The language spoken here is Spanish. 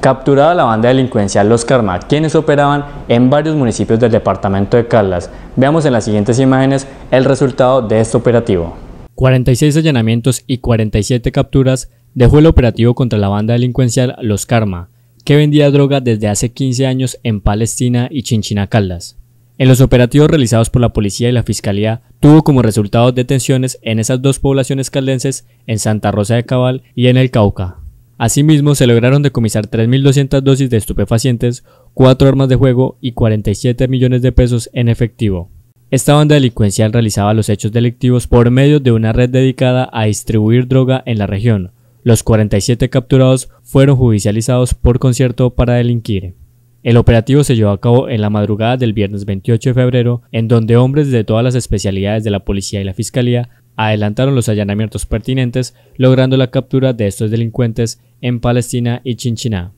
Capturada la banda delincuencial Los Karma, quienes operaban en varios municipios del departamento de Caldas. Veamos en las siguientes imágenes el resultado de este operativo. 46 allanamientos y 47 capturas dejó el operativo contra la banda delincuencial Los Karma, que vendía droga desde hace 15 años en Palestina y Chinchina Caldas. En los operativos realizados por la policía y la fiscalía tuvo como resultado detenciones en esas dos poblaciones caldenses en Santa Rosa de Cabal y en el Cauca. Asimismo, se lograron decomisar 3.200 dosis de estupefacientes, 4 armas de juego y 47 millones de pesos en efectivo. Esta banda delincuencial realizaba los hechos delictivos por medio de una red dedicada a distribuir droga en la región. Los 47 capturados fueron judicializados por concierto para delinquir. El operativo se llevó a cabo en la madrugada del viernes 28 de febrero, en donde hombres de todas las especialidades de la policía y la fiscalía adelantaron los allanamientos pertinentes, logrando la captura de estos delincuentes en Palestina y Chinchiná.